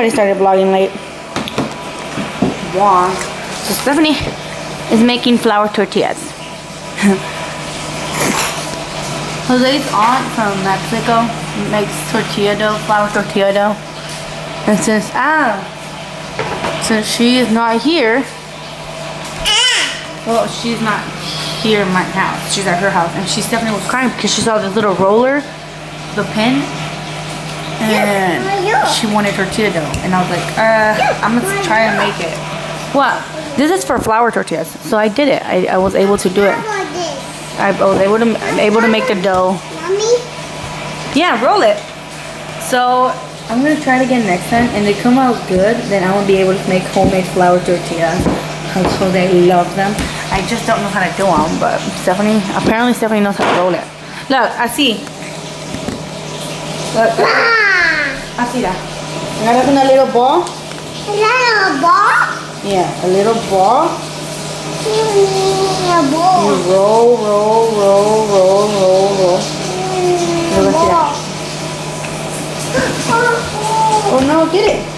already started vlogging late. Wow. So Stephanie is making flour tortillas. Jose's aunt from Mexico makes tortilla dough, flour tortilla dough. And since ah, since she is not here, well, she's not here in my house. She's at her house, and she Stephanie was crying because she saw this little roller, the pin, and she wanted tortilla dough, and I was like, uh, I'm gonna try and make it. What? This is for flour tortillas, so I did it. I, I was able to do it. I was able to able to make the dough. Mommy? Yeah, roll it. So I'm gonna try it again next time, and they come out good. Then I will be able to make homemade flour tortillas. So they love them. I just don't know how to do them, but Stephanie, apparently Stephanie knows how to roll it. Look, así. Look, Ah! así da. Agarras una little ball. A little ball? Yeah, a little ball. You need a You roll, roll, roll, roll, roll, roll. Así da. Oh, Oh no, get it.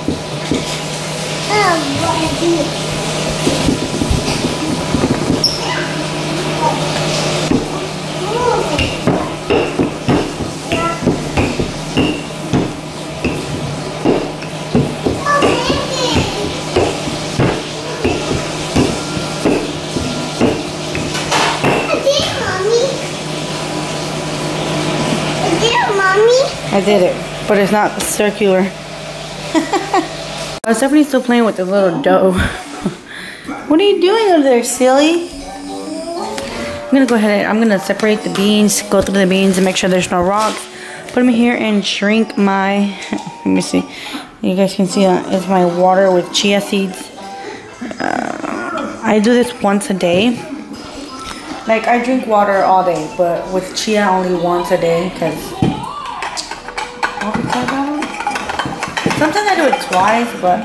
I did it, but it's not circular. oh, Stephanie's still playing with the little dough. what are you doing over there, silly? I'm gonna go ahead and I'm gonna separate the beans, go through the beans and make sure there's no rocks. Put them here and shrink my, let me see. You guys can see that it's my water with chia seeds. Uh, I do this once a day. Like I drink water all day, but with chia only once a day because Sometimes I do it twice, but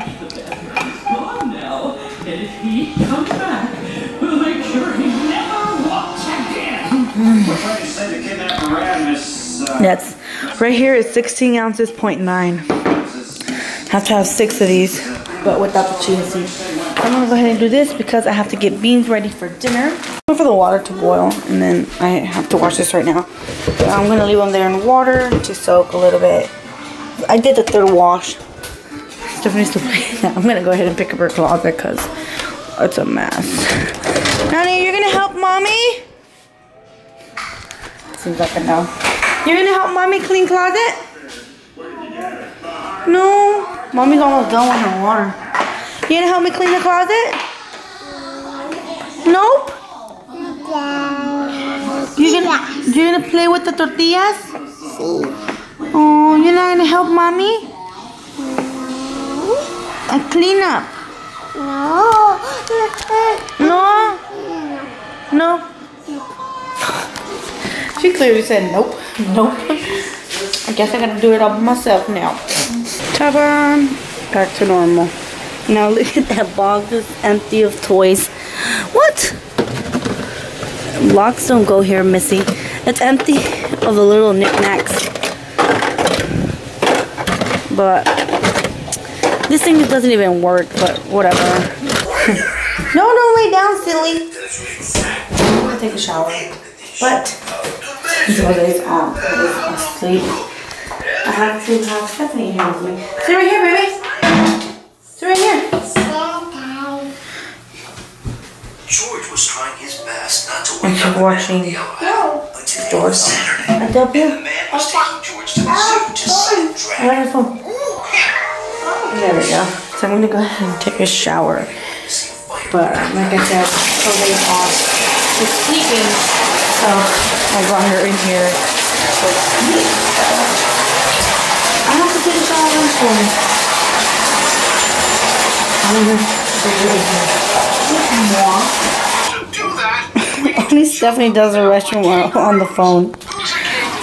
now, and if he comes back, we'll make sure he never walks again. We're trying to say the kidnapper ran, Miss. That's right here is 16 ounces, 0.9. Have to have six of these, but without the seeds. I'm gonna go ahead and do this because I have to get beans ready for dinner. For the water to boil, and then I have to wash this right now. I'm gonna leave them there in water to soak a little bit. I did the third wash. Stephanie's still that. I'm gonna go ahead and pick up her closet because it's a mess. Honey, you're gonna help mommy? Seems like a no. You're gonna help mommy clean closet? No. Mommy's almost done with her water. You gonna help me clean the closet? Nope. You gonna you're gonna play with the tortillas? Oh, you're not gonna help mommy? A clean up. No. No. No. She clearly said nope. Nope. I guess I gotta do it all by myself now. Ta-da! Back to normal. Now look at that box. is empty of toys. What? Locks don't go here, Missy. It's empty of the little knickknacks. But this thing doesn't even work, but whatever. no, don't lay down, silly. I'm gonna take a shower. But Jose's um, is asleep. I have to have Stephanie here with me. Sit right here, baby. Sit right here. George was trying his best not to wake she's up the man watching on the yellow hat. But today Doors. was Saturday, A W. and the man was taking George to the zoo to see a dragon. Phone? There we go. So I'm gonna go ahead and take a shower. But um, like I said, Jose's off. She's sleeping, so I brought her in here. for sleep. I have to take a shower soon. I'm gonna bring her in here. Mwah. To do that, Only Stephanie does the restroom while on the phone.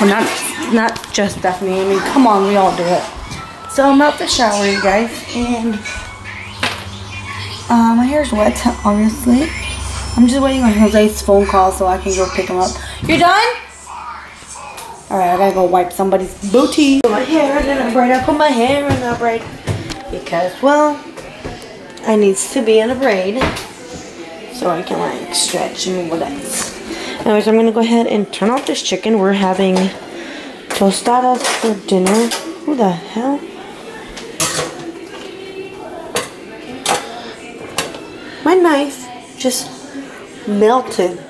Well, not not just Stephanie. I mean, come on, we all do it. So I'm out the shower, you guys, and uh, my hair's wet, obviously. I'm just waiting on Jose's phone call so I can go pick him up. You're done? Alright, I gotta go wipe somebody's booty. Put my hair in a braid. I put my hair in a braid. because, well, I needs to be in a braid so I can like stretch and else. Anyways, I'm gonna go ahead and turn off this chicken. We're having tostadas for dinner. Who the hell? My knife just melted.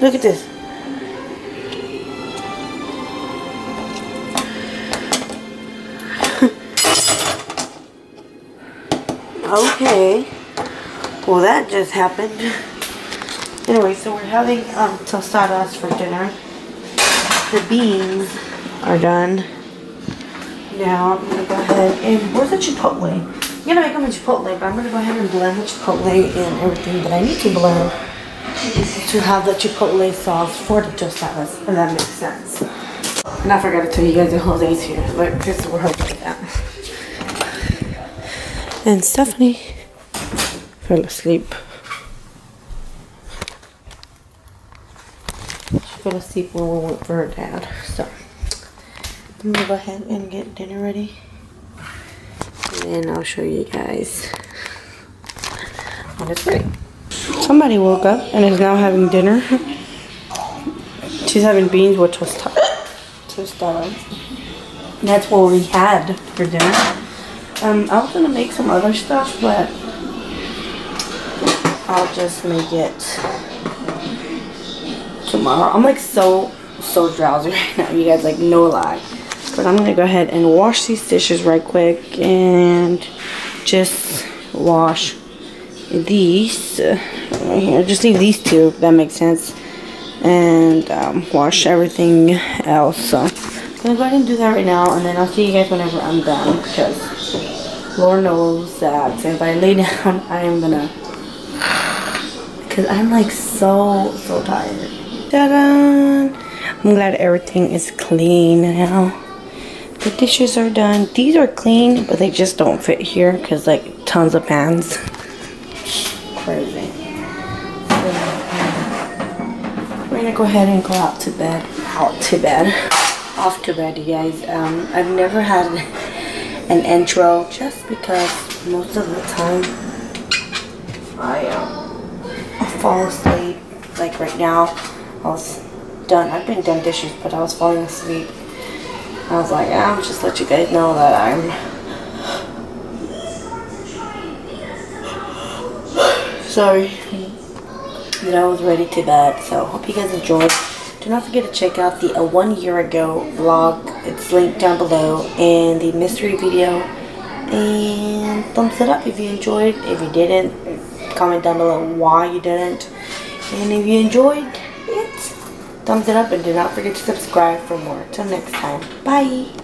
Look at this. Okay. Well, that just happened. Anyway, so we're having um, tostadas for dinner. The beans are done. Now I'm gonna go ahead and where's the chipotle? I'm gonna make them a chipotle, but I'm gonna go ahead and blend the chipotle and everything that I need to blend to have the chipotle sauce for the tostadas, if that makes sense. And I forgot to tell you guys the whole Jose's here, but this is where Jose's at. And Stephanie fell asleep. She fell asleep when we went for her dad, so. I'm gonna go ahead and get dinner ready. And then I'll show you guys when it's ready. Somebody woke up and is now having dinner. She's having beans with tostada. tostada. That's what we had for dinner. Um, I was gonna make some other stuff, but I'll just make it tomorrow. I'm like so, so drowsy right now, you guys, like no lie. But I'm gonna go ahead and wash these dishes right quick and just wash these uh, right here. Just leave these two, if that makes sense. And um, wash everything else. So I'm gonna go ahead and do that right now, and then I'll see you guys whenever I'm done because Lord knows that if I lay down, I am gonna. Because I'm like so, so tired. Ta-da! I'm glad everything is clean now. The dishes are done. These are clean, but they just don't fit here because like tons of pans. Crazy. We're gonna go ahead and go out to bed. Out to bed. Off to bed, you guys. Um, I've never had an intro just because most of the time I, um, I fall asleep. Like right now, I was done. I've been done dishes, but I was falling asleep. I was like, I'll just let you guys know that I'm sorry that I was ready to bed. So hope you guys enjoyed. Do not forget to check out the a one year ago vlog. It's linked down below and the mystery video. And thumbs it up if you enjoyed. If you didn't, comment down below why you didn't. And if you enjoyed it, thumbs it up and do not forget to subscribe for more. Till next time. Bye.